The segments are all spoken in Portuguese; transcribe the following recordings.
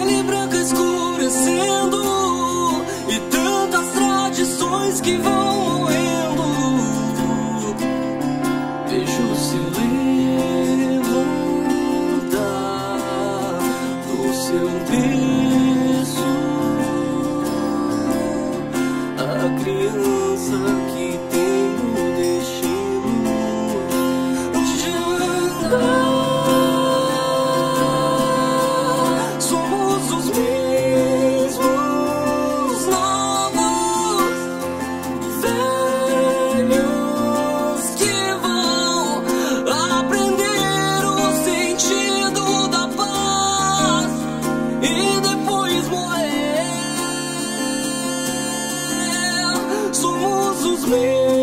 pele branca escurecendo e tantas tradições que vão morrendo. Vejo se levantar do seu Deus. Jesus meu.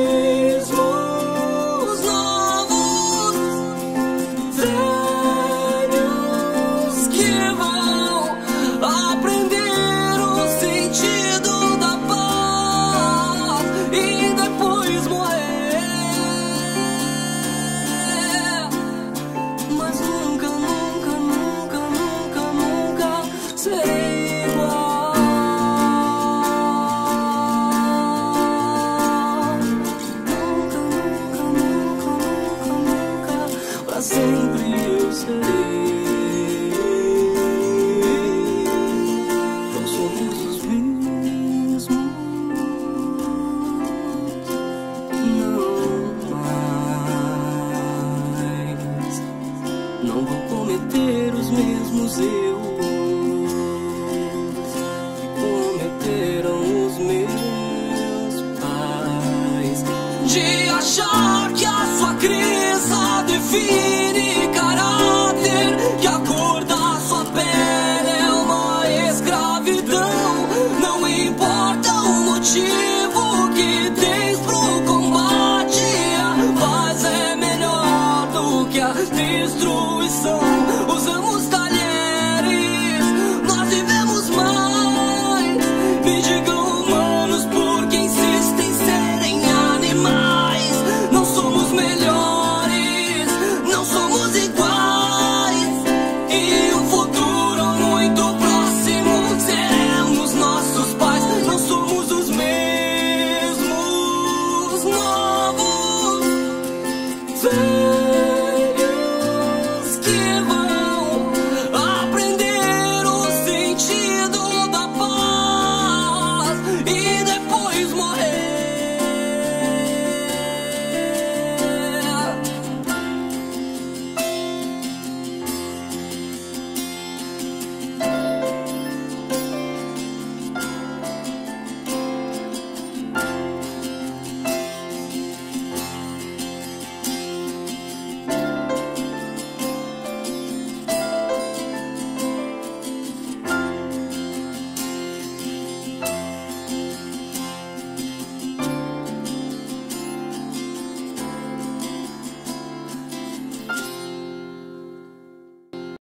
eu serei. Não somos os mesmos, não mais. Não vou cometer os mesmos erros que cometeram os meus pais. De achar que a sua crença devia. destruição. Usamos